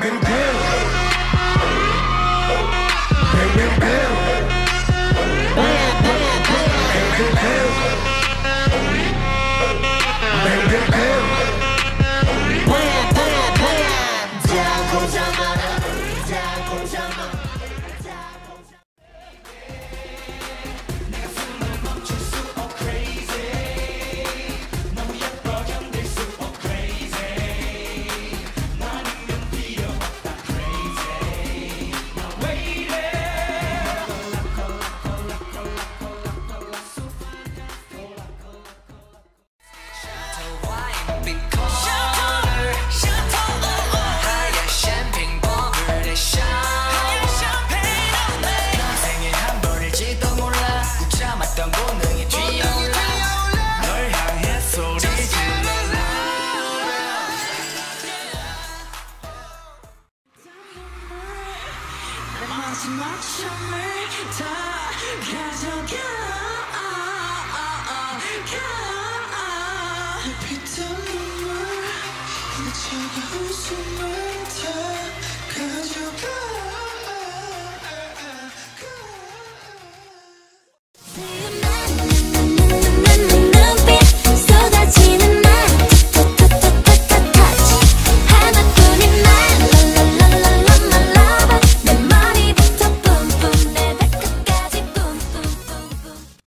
Been killed. Bim, bim, bim. 마지막 춤을 다 가져가 가. 내 피던 눈물 내 차가운 숨을 다 가져가